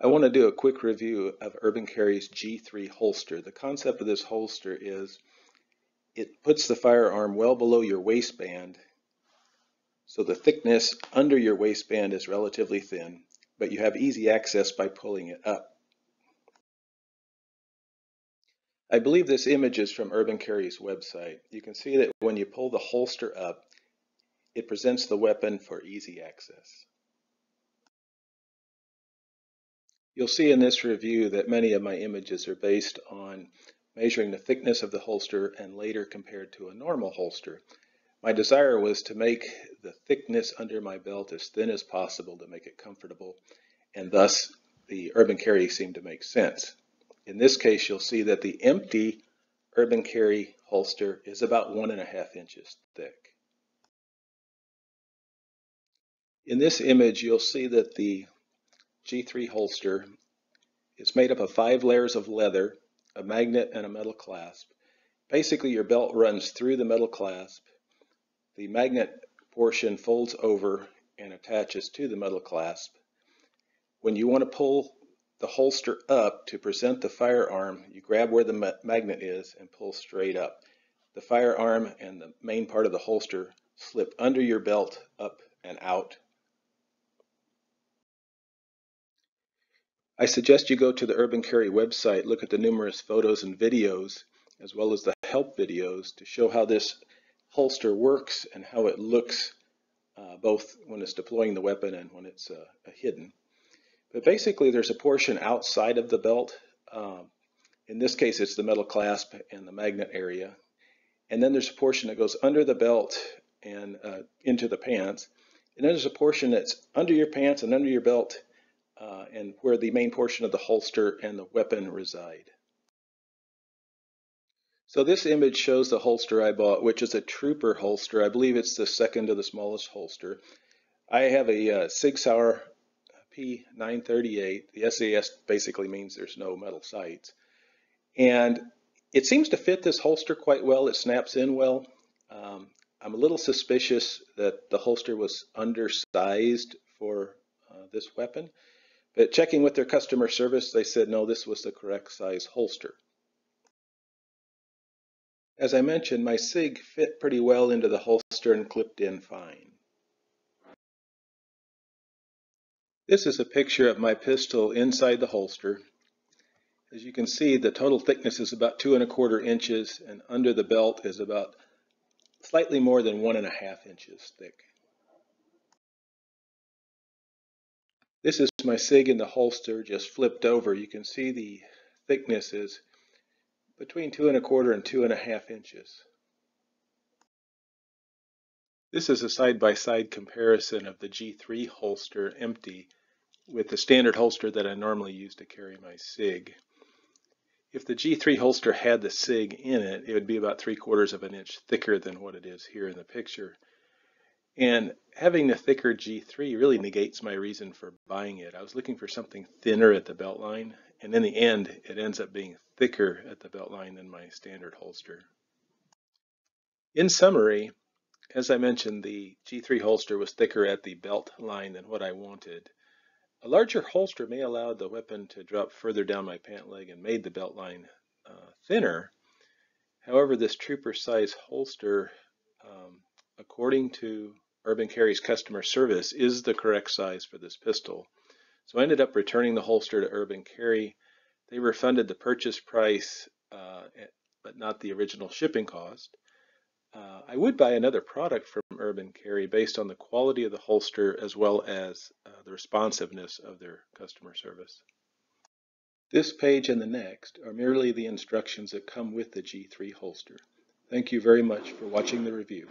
I want to do a quick review of Urban Carry's G3 holster. The concept of this holster is it puts the firearm well below your waistband so the thickness under your waistband is relatively thin, but you have easy access by pulling it up. I believe this image is from Urban Carry's website. You can see that when you pull the holster up, it presents the weapon for easy access. You'll see in this review that many of my images are based on measuring the thickness of the holster and later compared to a normal holster. My desire was to make the thickness under my belt as thin as possible to make it comfortable, and thus the Urban Carry seemed to make sense. In this case, you'll see that the empty Urban Carry holster is about one and a half inches thick. In this image, you'll see that the G3 holster is made up of five layers of leather, a magnet, and a metal clasp. Basically, your belt runs through the metal clasp. The magnet portion folds over and attaches to the metal clasp. When you want to pull the holster up to present the firearm, you grab where the ma magnet is and pull straight up. The firearm and the main part of the holster slip under your belt, up and out I suggest you go to the Urban Carry website, look at the numerous photos and videos, as well as the help videos to show how this holster works and how it looks uh, both when it's deploying the weapon and when it's uh, hidden. But basically there's a portion outside of the belt. Um, in this case it's the metal clasp and the magnet area. And then there's a portion that goes under the belt and uh, into the pants. And then there's a portion that's under your pants and under your belt uh, and where the main portion of the holster and the weapon reside. So this image shows the holster I bought, which is a Trooper holster. I believe it's the second to the smallest holster. I have a uh, Sig Sauer P938. The SAS basically means there's no metal sights. And it seems to fit this holster quite well. It snaps in well. Um, I'm a little suspicious that the holster was undersized for uh, this weapon. But checking with their customer service, they said, no, this was the correct size holster. As I mentioned, my SIG fit pretty well into the holster and clipped in fine. This is a picture of my pistol inside the holster. As you can see, the total thickness is about two and a quarter inches, and under the belt is about slightly more than one and a half inches thick. This is my SIG in the holster just flipped over. You can see the thickness is between two and a quarter and two and a half inches. This is a side-by-side -side comparison of the G3 holster empty with the standard holster that I normally use to carry my SIG. If the G3 holster had the SIG in it, it would be about three quarters of an inch thicker than what it is here in the picture. And having the thicker G3 really negates my reason for buying it. I was looking for something thinner at the belt line, and in the end, it ends up being thicker at the belt line than my standard holster. In summary, as I mentioned, the G3 holster was thicker at the belt line than what I wanted. A larger holster may allow the weapon to drop further down my pant leg and made the belt line uh, thinner. However, this trooper size holster um, according to Urban Carry's customer service, is the correct size for this pistol. So I ended up returning the holster to Urban Carry. They refunded the purchase price, uh, but not the original shipping cost. Uh, I would buy another product from Urban Carry based on the quality of the holster as well as uh, the responsiveness of their customer service. This page and the next are merely the instructions that come with the G3 holster. Thank you very much for watching the review.